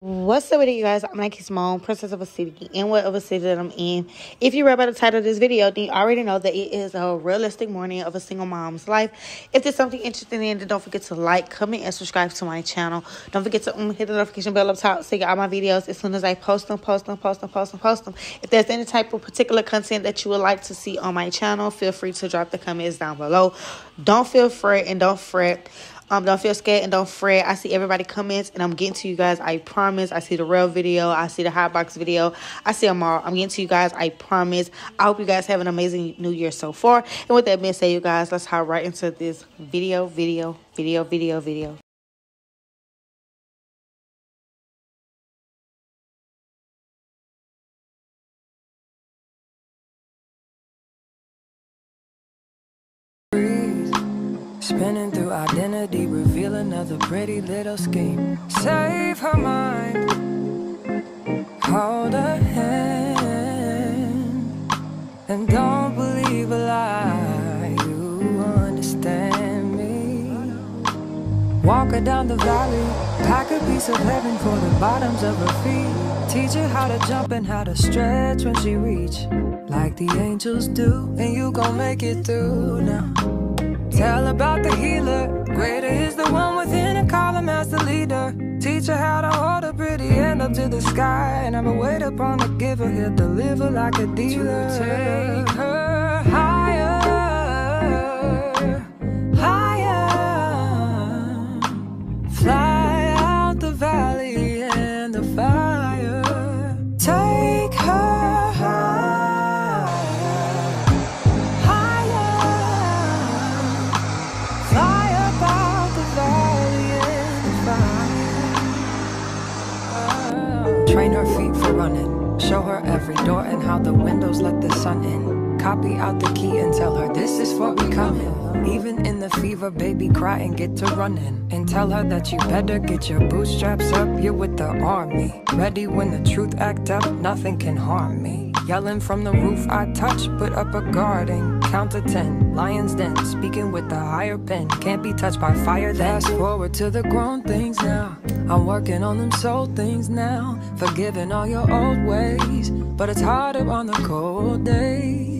What's up with you guys? I'm Nike Simone, Princess of a City, in whatever city that I'm in. If you read by the title of this video, then you already know that it is a realistic morning of a single mom's life. If there's something interesting in it, don't forget to like, comment, and subscribe to my channel. Don't forget to um, hit the notification bell up top so you get all my videos as soon as I post them, post them, post them, post them, post them. If there's any type of particular content that you would like to see on my channel, feel free to drop the comments down below. Don't feel fret and don't fret. Um, don't feel scared and don't fret. I see everybody comments and I'm getting to you guys. I promise. I see the real video. I see the hot box video. I see them all. I'm getting to you guys. I promise. I hope you guys have an amazing new year so far. And with that being said, you guys, let's hop right into this video, video, video, video, video. Another pretty little scheme. Save her mind, hold her hand, and don't believe a lie. You understand me. Walk her down the valley, pack a piece of heaven for the bottoms of her feet. Teach her how to jump and how to stretch when she reach, like the angels do, and you gon' make it through now. Tell about the healer. Greater is the one within and call him as the leader. Teach her how to hold a pretty hand up to the sky. Never wait upon the giver. He'll deliver like a dealer. To take her running. Show her every door and how the windows let the sun in. Copy out the key and tell her this is for becoming. Even in the fever, baby, cry and get to running. And tell her that you better get your bootstraps up. You're with the army. Ready when the truth act up, nothing can harm me. Yelling from the roof, I touch, put up a guard and count to ten. Lions den, speaking with the higher pen. Can't be touched by fire. Fast forward to the grown things now. I'm working on them soul things now. Forgiving all your old ways, but it's harder on the cold days.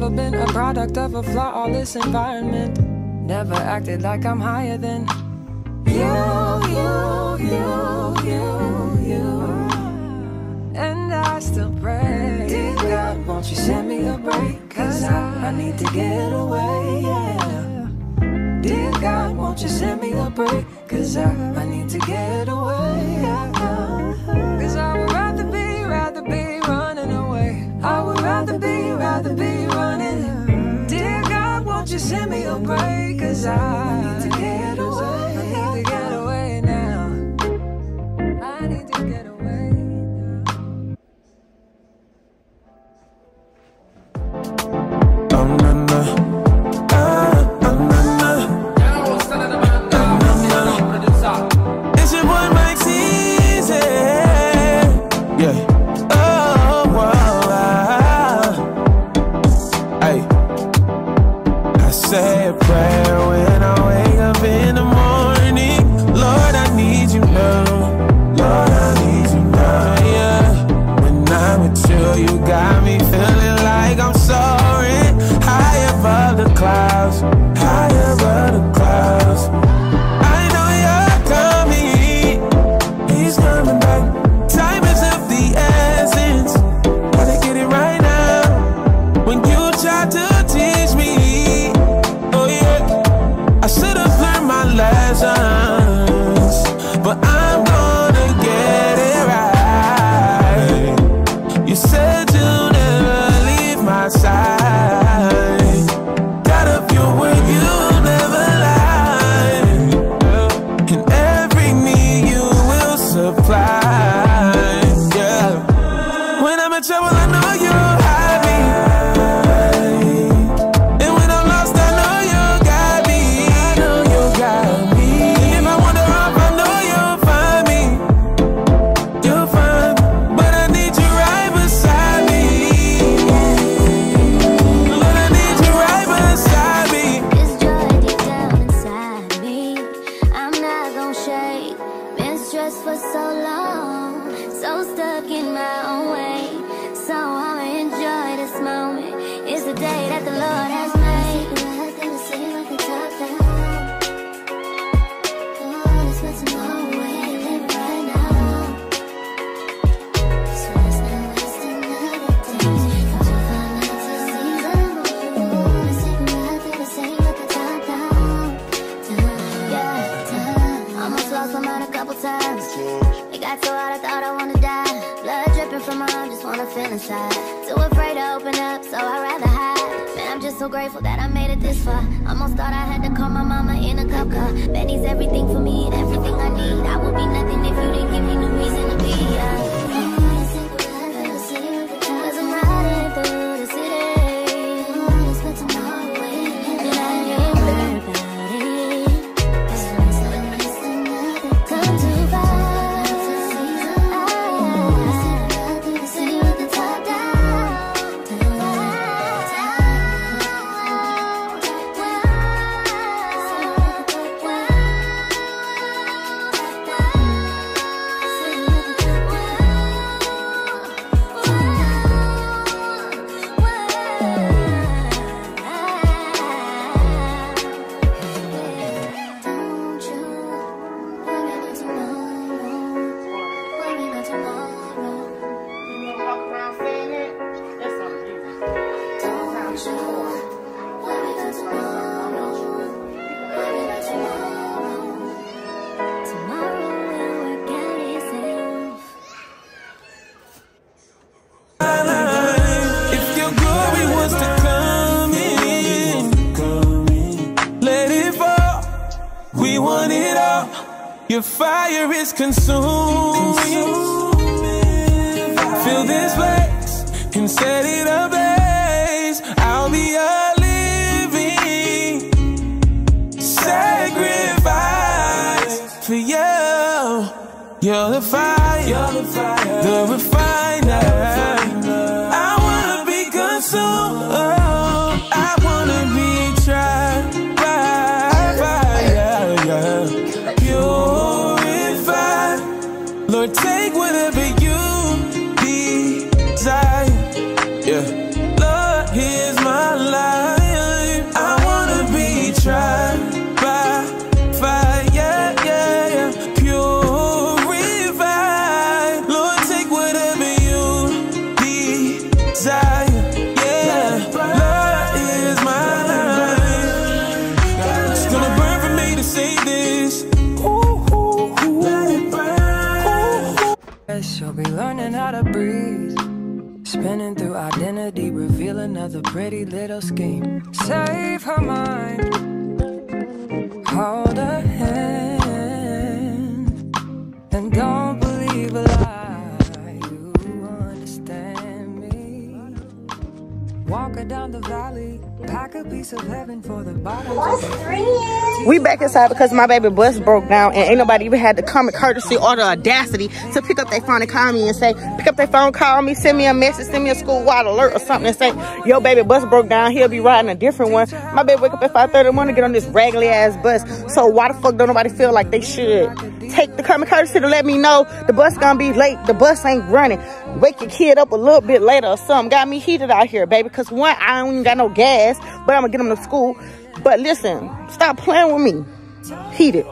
Never been a product of a flawless environment. Never acted like I'm higher than you, you, you, you, you. And I still pray. Dear God, won't you send me a break? Cause I, I need to get away, yeah. Dear God, won't you send me a break? Cause I, I need to get away, yeah. Send me a break? Cause I times. It got so hot I thought I wanna die. Blood dripping from my arm, just wanna feel inside. Too afraid to open up, so I'd rather hide. Man, I'm just so grateful that I made it this far. Almost thought I had to call my mama in a cop car. Benny's everything for me everything I need. I would be nothing if you didn't give me no reason Your fire is consuming. Fill this place and set it ablaze. I'll be a living sacrifice for you. You're the fire, you're the, fire. the refiner. She'll be learning how to breathe. Spinning through identity, reveal another pretty little scheme. Save her mind. Hold her hand. Walk her down the valley. Pack a piece of heaven for the bottom. We back inside because my baby bus broke down and ain't nobody even had the common courtesy or the audacity to pick up their phone and call me and say, pick up their phone, call me, send me a message, send me a school wide alert or something and say, yo, baby bus broke down. He'll be riding a different one. My baby wake up at 5.30 in the morning to get on this raggedy ass bus. So why the fuck don't nobody feel like they should take the common courtesy to let me know the bus gonna be late. The bus ain't running. Wake your kid up a little bit later or something. Got me heated out here, baby. Cause one, I don't even got no gas, but I'm gonna get them to school. But listen, stop playing with me. Heated.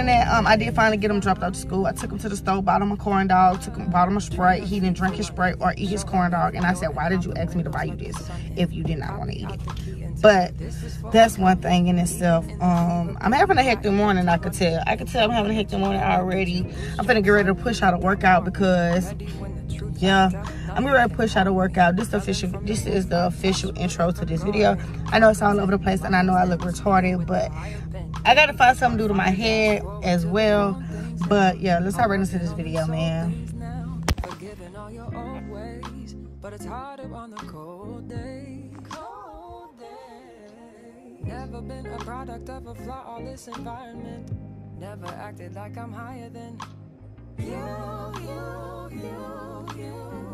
Than that, um, I did finally get him dropped out to school. I took him to the store, bought him a corn dog, took him, bought him a Sprite. He didn't drink his Sprite or eat his corn dog. And I said, why did you ask me to buy you this if you did not want to eat it? But that's one thing in itself. Um, I'm having a hectic morning, I could tell. I could tell I'm having a hectic morning already. I'm finna get ready to push out a workout because, yeah, I'm to push out a workout. This, official, this is the official intro to this video. I know it's all over the place and I know I look retarded, but I gotta find something to do to my head as well. But yeah, let's hop right into this video, man. But it's on the cold day. Cold day. Never been a product of a flawless environment. Never acted like I'm higher than you, you, you, you,